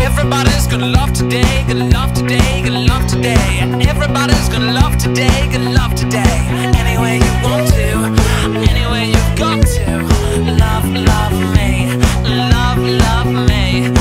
Everybody's gonna love today, gonna love today, gonna love today. Everybody's gonna love today, gonna love today. Any you want to, any you've got to. Love, love me, love, love me.